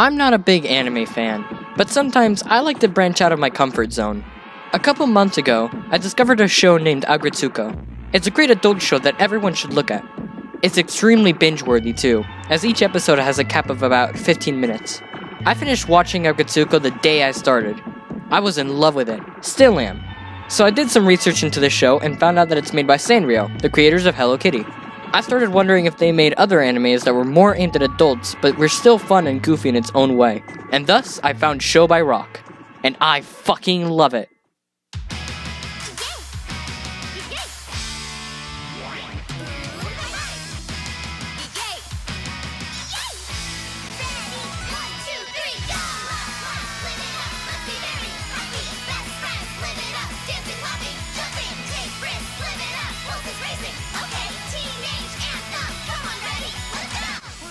I'm not a big anime fan, but sometimes I like to branch out of my comfort zone. A couple months ago, I discovered a show named Aggretsuko. It's a great adult show that everyone should look at. It's extremely binge worthy too, as each episode has a cap of about 15 minutes. I finished watching Aggretsuko the day I started. I was in love with it, still am. So I did some research into the show and found out that it's made by Sanrio, the creators of Hello Kitty. I started wondering if they made other animes that were more aimed at adults, but were still fun and goofy in its own way. And thus, I found Show by Rock. And I fucking love it.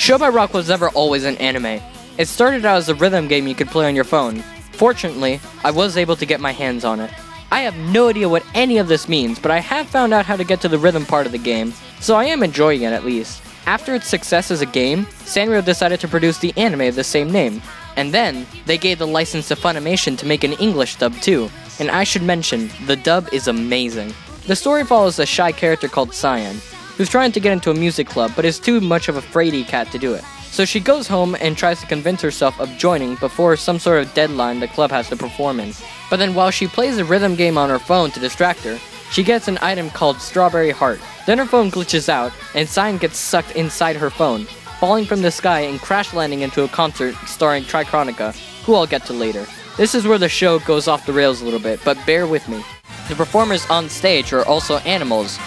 Show by Rock was never always an anime. It started out as a rhythm game you could play on your phone. Fortunately, I was able to get my hands on it. I have no idea what any of this means, but I have found out how to get to the rhythm part of the game, so I am enjoying it at least. After its success as a game, Sanrio decided to produce the anime of the same name. And then, they gave the license to Funimation to make an English dub too. And I should mention, the dub is amazing. The story follows a shy character called Cyan, who's trying to get into a music club but is too much of a fraidy cat to do it. So she goes home and tries to convince herself of joining before some sort of deadline the club has to perform in. But then while she plays a rhythm game on her phone to distract her, she gets an item called Strawberry Heart. Then her phone glitches out, and Cyan gets sucked inside her phone, falling from the sky and crash landing into a concert starring Trichronica, who I'll get to later. This is where the show goes off the rails a little bit, but bear with me. The performers on stage are also animals,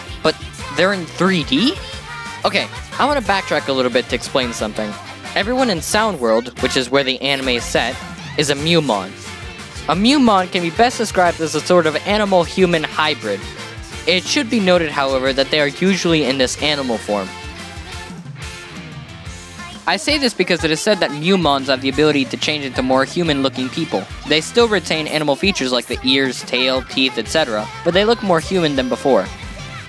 they're in 3D? Okay, I want to backtrack a little bit to explain something. Everyone in Sound World, which is where the anime is set, is a Mewmon. A Mewmon can be best described as a sort of animal-human hybrid. It should be noted, however, that they are usually in this animal form. I say this because it is said that Mewmons have the ability to change into more human-looking people. They still retain animal features like the ears, tail, teeth, etc., but they look more human than before.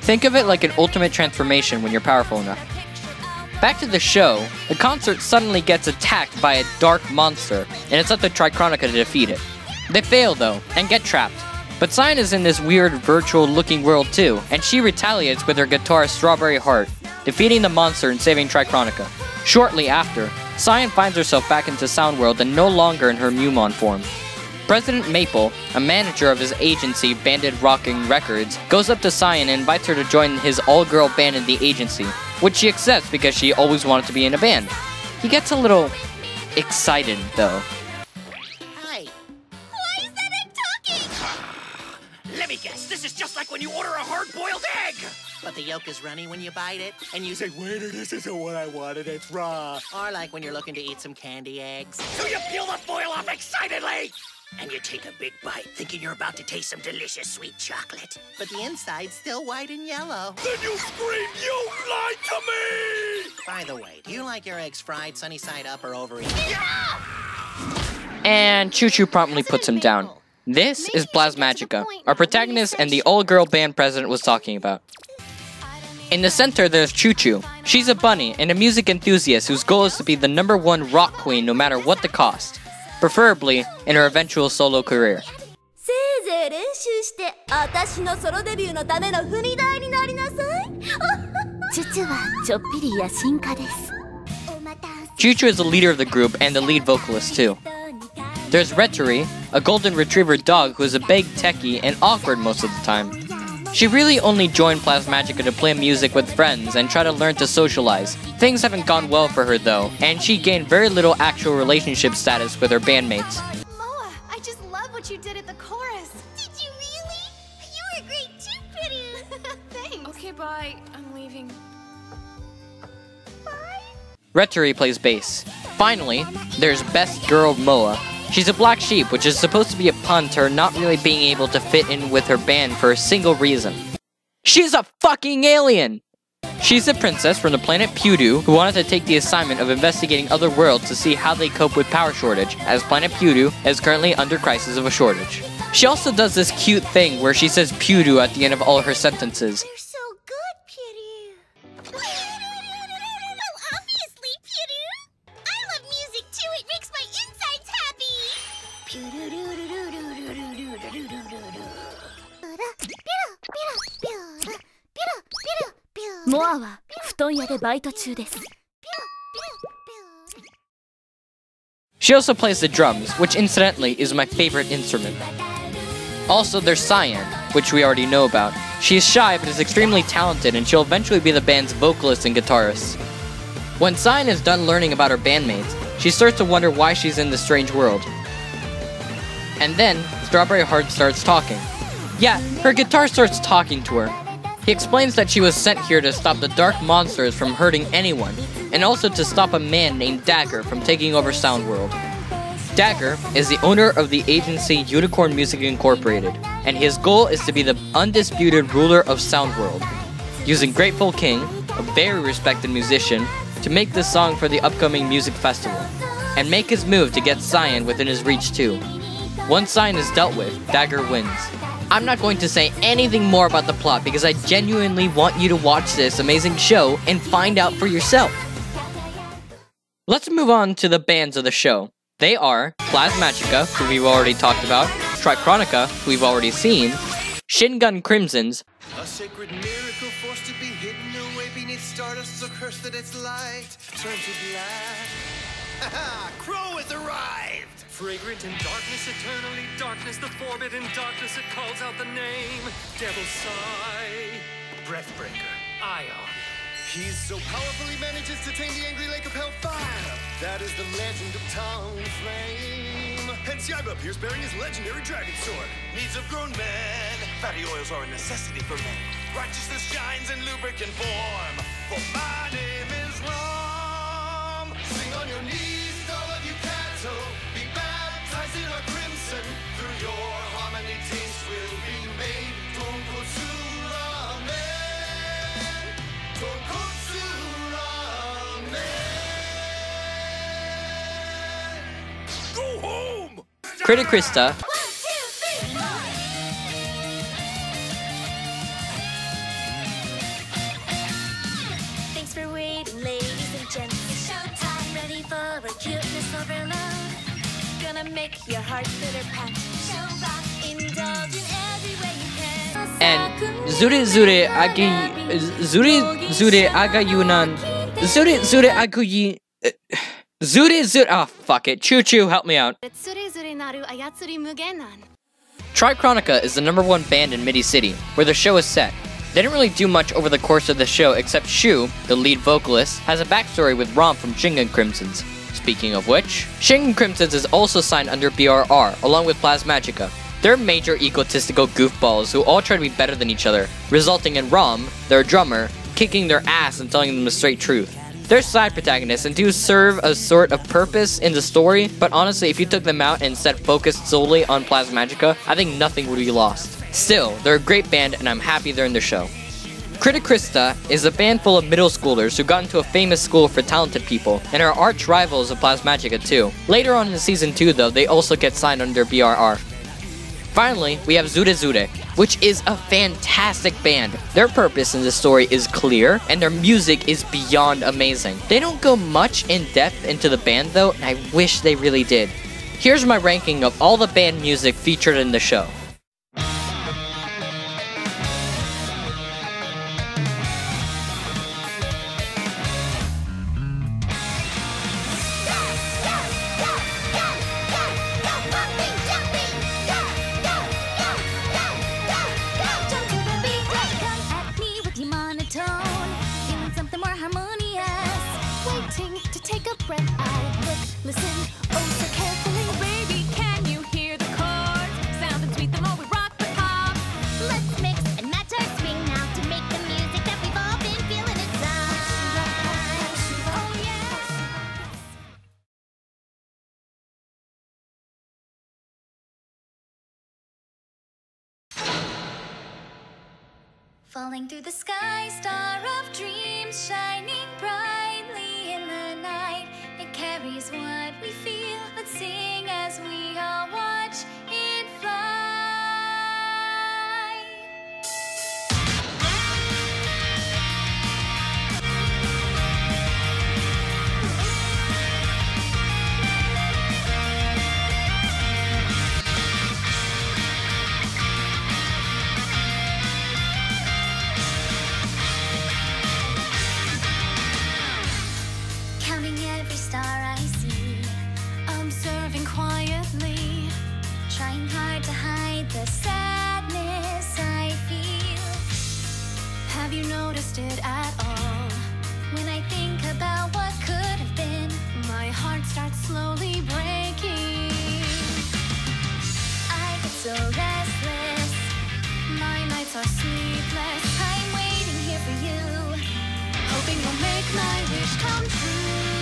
Think of it like an ultimate transformation when you're powerful enough. Back to the show, the concert suddenly gets attacked by a dark monster, and it's up to Trichronica to defeat it. They fail though, and get trapped. But Cyan is in this weird virtual looking world too, and she retaliates with her guitar Strawberry Heart, defeating the monster and saving Trichronica. Shortly after, Cyan finds herself back into Sound World and no longer in her Mewmon form. President Maple, a manager of his agency Banded Rocking Records, goes up to Cyan and invites her to join his all-girl band in the agency, which she accepts because she always wanted to be in a band. He gets a little excited though. Hi. Why is that egg talking? Let me guess, this is just like when you order a hard-boiled egg! But the yolk is runny when you bite it, and you say, waiter, this isn't what I wanted, it's raw. Or like when you're looking to eat some candy eggs. So you peel the foil off excitedly! And you take a big bite, thinking you're about to taste some delicious sweet chocolate. But the inside's still white and yellow. Then you scream, you lied to me! By the way, do you like your eggs fried sunny side up or over eaten? And Chuchu promptly puts him down. This is Plasmagica, our protagonist and the all-girl band president was talking about. In the center, there's Chuchu. She's a bunny and a music enthusiast whose goal is to be the number one rock queen no matter what the cost, preferably in her eventual solo career. せいぜい練習して私のソロデビューのための踏み台になりなさい Chuchu is the leader of the group and the lead vocalist too. There's Retoree, a golden retriever dog who is a big techie and awkward most of the time. She really only joined Plasmagica to play music with friends and try to learn to socialize. Things haven't gone well for her though, and she gained very little actual relationship status with her bandmates. Moa, I just love what you did at the chorus. Did you really? You were great too, Pitty. Thanks. Okay, bye. I'm leaving. Retoree plays bass. Finally, there's Best Girl Moa. She's a black sheep, which is supposed to be a pun to her not really being able to fit in with her band for a single reason. She's a fucking alien! She's a princess from the planet Pewdoo who wanted to take the assignment of investigating other worlds to see how they cope with power shortage, as planet Pewdoo is currently under crisis of a shortage. She also does this cute thing where she says Pewdoo at the end of all her sentences. モアは布団屋でバイト中です She also plays the drums, which incidentally is my favorite instrument. Also, there's Cyan, which we already know about. She is shy but is extremely talented, and she'll eventually be the band's vocalist and guitarist. When Cyan is done learning about her bandmates, she starts to wonder why she's in this strange world. And then, Strawberry Heart starts talking. Yeah, her guitar starts talking to her. he explains that she was sent here to stop the dark monsters from hurting anyone, and also to stop a man named Dagger from taking over Sound World. Dagger is the owner of the agency Unicorn Music Incorporated, and his goal is to be the undisputed ruler of Sound World. Using Grateful King, a very respected musician, to make this song for the upcoming music festival, and make his move to get Cyan within his reach too. Once Cyan is dealt with, Dagger wins. I'm not going to say anything more about the plot because I genuinely want you to watch this amazing show and find out for yourself. Let's move on to the bands of the show. They are Plasmagica, who we've already talked about, Trichronica, who we've already seen, Shingan Crimsons, A sacred miracle forced to be hidden away beneath stardust so cursed that its light turned to black. Ha ha! Crow has arrived! Fragrant in darkness, eternally darkness, the forbidden darkness, it calls out the name. Devil's Sigh. Breathbreaker. Aion. He's so powerful he manages to tame the angry lake of hellfire. That is the legend of Tongue Flame. Hence Yaiba appears bearing his legendary dragon sword. Needs of grown men. Fatty oils are a necessity for men. Righteousness shines in lubricant form. For my name is. Go home! Criticrista, Thanks for waiting, ladies and gents. It's showtime. Ready for a cuteness overload. Gonna make your heart bitter pat. Show rock. Indulge in every way you can. and Zuri Zure Zure Agi Zure Zure Agayunan Zure Zure Zuri Zuri- Ah, oh, fuck it. Chuchu, help me out. Trichronica is the number one band in Midi City, where the show is set. They didn't really do much over the course of the show except Shu, the lead vocalist, has a backstory with Rom from Shingan Crimson's. Speaking of which, Shingan Crimson's is also signed under BRR, along with Plasmagica. They're major egotistical goofballs who all try to be better than each other, resulting in Rom, their drummer, kicking their ass and telling them the straight truth. They're side protagonists and do serve a sort of purpose in the story, but honestly, if you took them out and instead focused solely on Plasmagica, I think nothing would be lost. Still, they're a great band and I'm happy they're in the show. Criticrista is a band full of middle schoolers who got into a famous school for talented people and are arch rivals of Plasmagica too. Later on in season 2 though, they also get signed under BRR. Finally, we have Zure Zure, which is a fantastic band. Their purpose in the story is clear, and their music is beyond amazing. They don't go much in depth into the band though, and I wish they really did. Here's my ranking of all the band music featured in the show. Falling through the sky, star of dreams, shining brightly in the night. It carries what we feel. Let's sing as we all hoping you'll make my wish come true.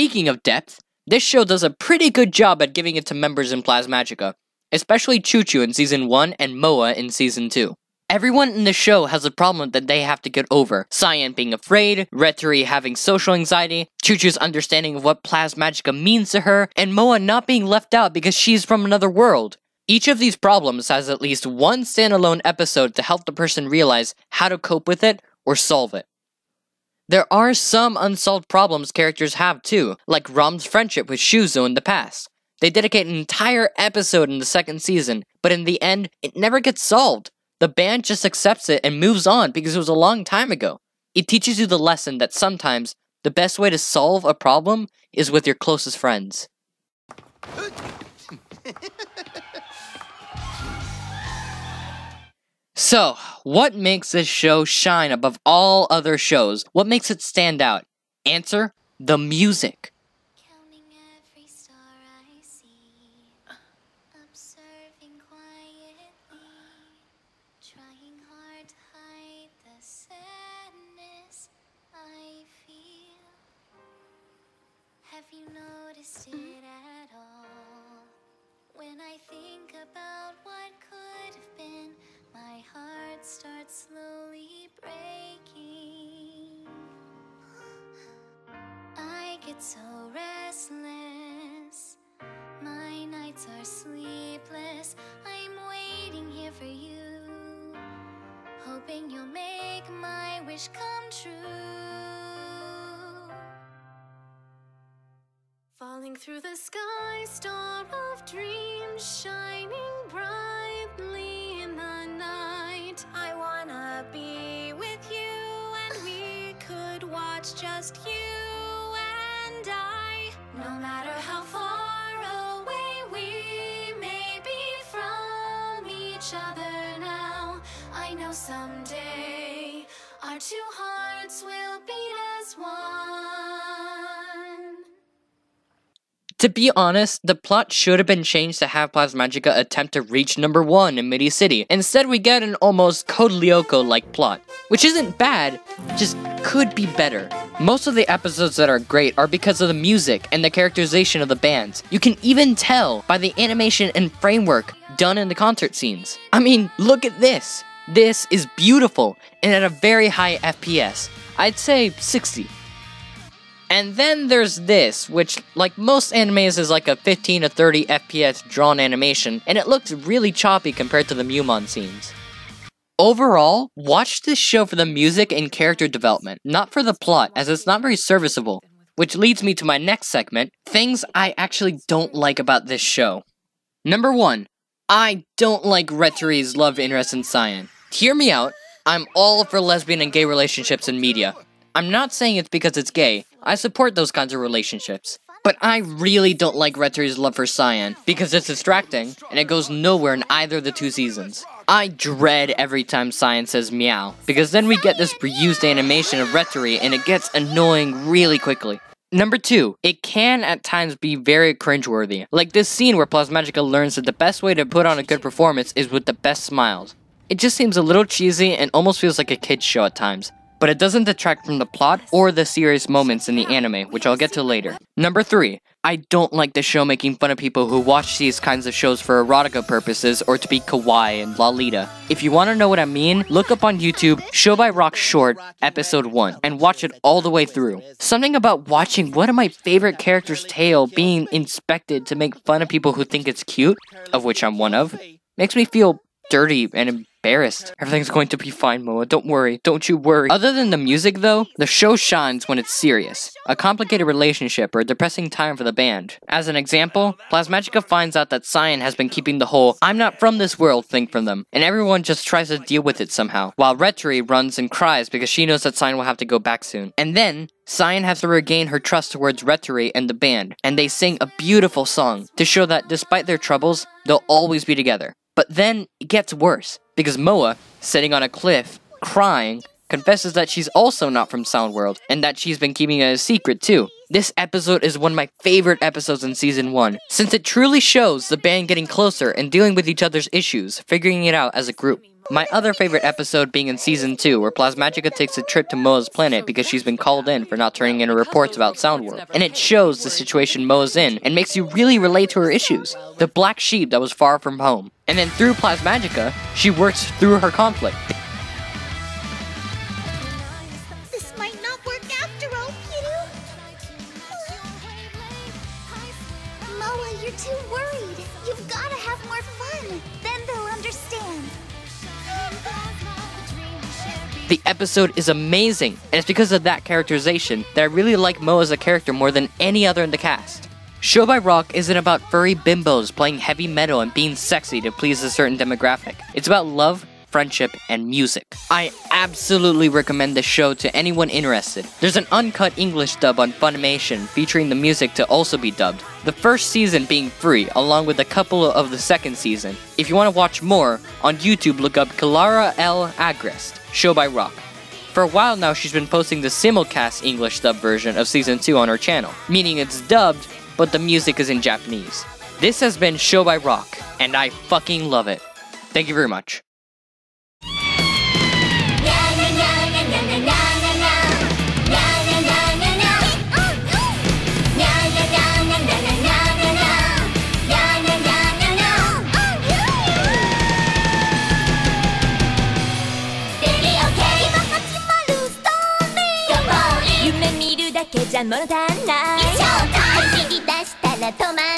Speaking of depth, this show does a pretty good job at giving it to members in Plasmagica, especially Chuchu in season 1 and Moa in season 2. Everyone in the show has a problem that they have to get over. Cyan being afraid, Retoree having social anxiety, Chuchu's understanding of what Plasmagica means to her, and Moa not being left out because she's from another world. Each of these problems has at least one standalone episode to help the person realize how to cope with it or solve it. There are some unsolved problems characters have too, like Rom's friendship with Shuzo in the past. They dedicate an entire episode in the second season, but in the end, it never gets solved. The band just accepts it and moves on because it was a long time ago. It teaches you the lesson that sometimes the best way to solve a problem is with your closest friends. So, what makes this show shine above all other shows? What makes it stand out? Answer the music. Have you noticed it so restless. My nights are sleepless. I'm waiting here for you, hoping you'll make my wish come true. Falling through the sky, star of dreams, shining brightly in the night. I wanna be with you, and we could watch just you matter how far away we may be from each other now, I know someday our two hearts will beat as one. To be honest, the plot should have been changed to have Plasmagica attempt to reach number one in Midi City. Instead, we get an almost Code Lyoko like plot, which isn't bad, just could be better. Most of the episodes that are great are because of the music and the characterization of the bands. You can even tell by the animation and framework done in the concert scenes. I mean, look at this. This is beautiful and at a very high FPS. I'd say 60. And then there's this, which, like most animes, is like a 15 to 30 FPS drawn animation, and it looks really choppy compared to the Mewmon scenes. Overall, watch this show for the music and character development, not for the plot, as it's not very serviceable. Which leads me to my next segment things I actually don't like about this show. Number 1. I don't like Retoree's love interest in Cyan. Hear me out, I'm all for lesbian and gay relationships in media. I'm not saying it's because it's gay, I support those kinds of relationships. But I really don't like Retoree's love for Cyan, because it's distracting, and it goes nowhere in either of the two seasons. I dread every time Cyan says meow, because then we get this reused animation of Retoree and it gets annoying really quickly. Number two, it can at times be very cringeworthy. Like this scene where Plasmagica learns that the best way to put on a good performance is with the best smiles. It just seems a little cheesy and almost feels like a kid's show at times. But it doesn't detract from the plot or the serious moments in the anime, which I'll get to later. Number 3. I don't like the show making fun of people who watch these kinds of shows for erotica purposes or to be kawaii and Lolita. If you want to know what I mean, look up on YouTube Show by Rock Short, Episode 1, and watch it all the way through. Something about watching one of my favorite characters' tail being inspected to make fun of people who think it's cute, of which I'm one of, makes me feel dirty and embarrassed. Everything's going to be fine, Moa. Don't worry. Don't you worry. Other than the music, though, the show shines when it's serious. A complicated relationship or a depressing time for the band. As an example, Plasmagica finds out that Cyan has been keeping the whole I'm not from this world thing from them, and everyone just tries to deal with it somehow, while Retoree runs and cries because she knows that Cyan will have to go back soon. And then, Cyan has to regain her trust towards Retoree and the band, and they sing a beautiful song to show that despite their troubles, they'll always be together. But then it gets worse, because Moa, sitting on a cliff, crying, confesses that she's also not from Sound World, and that she's been keeping it a secret too. This episode is one of my favorite episodes in season 1, since it truly shows the band getting closer and dealing with each other's issues, figuring it out as a group. My other favorite episode being in season 2, where Plasmagica takes a trip to Moa's planet because she's been called in for not turning in her reports about Sound World. And it shows the situation Moa's in and makes you really relate to her issues. The black sheep that was far from home. And then through Plasmagica, she works through her conflict. This might not work after all. Moa, you're too worried. You've gotta have more fun. Then they'll understand. The episode is amazing, and it's because of that characterization that I really like Moa as a character more than any other in the cast. Show by Rock isn't about furry bimbos playing heavy metal and being sexy to please a certain demographic. It's about love, friendship, and music. I absolutely recommend this show to anyone interested. There's an uncut English dub on Funimation featuring the music to also be dubbed. The first season being free, along with a couple of the second season. If you want to watch more, on YouTube look up Clara L. Agrest, Show by Rock. For a while now, she's been posting the simulcast English dub version of season 2 on her channel, meaning it's dubbed, but the music is in Japanese. This has been Show by Rock, and I fucking love it. Thank you very much. トー